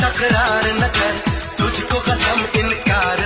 तकरार न कर तुझको कसम इनकार